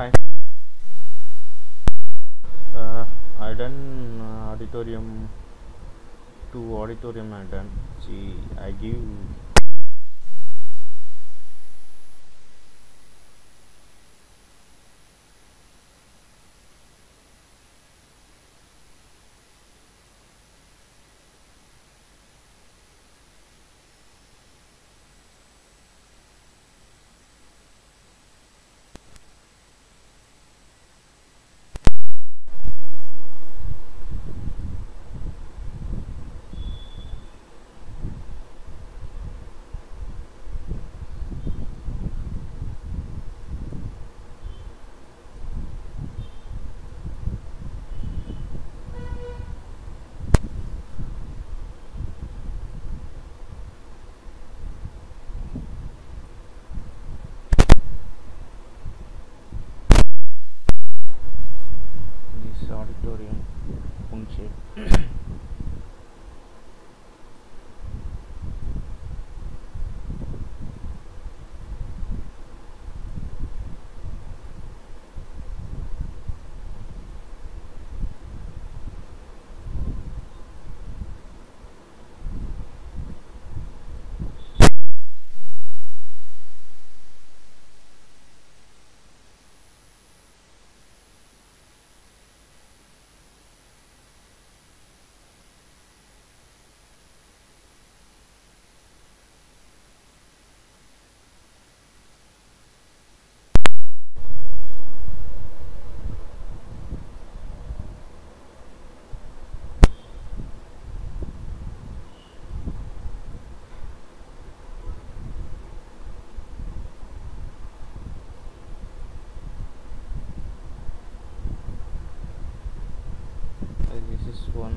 Hi. Uh, I done uh, auditorium two auditorium I done. See, I give this auditorium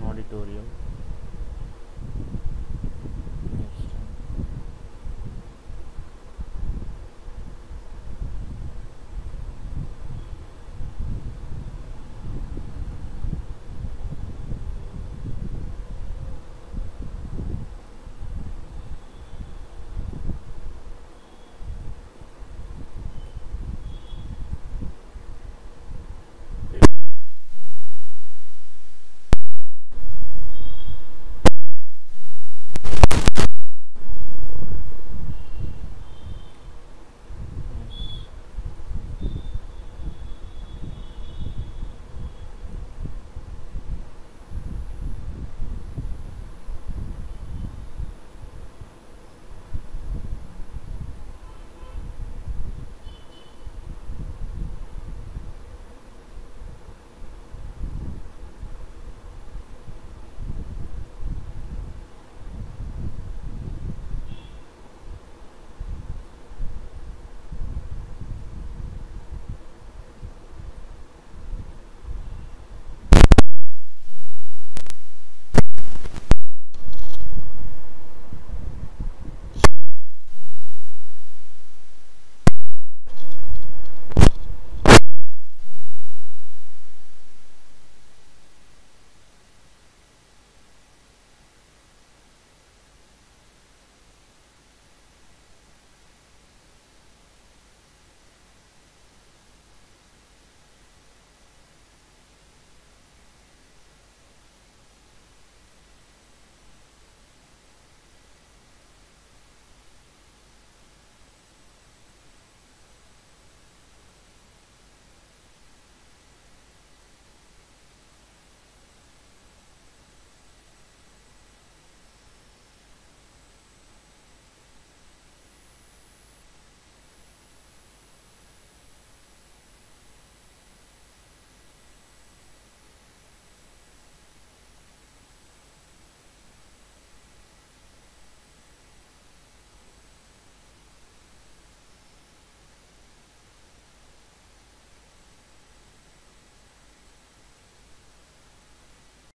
function. Uh,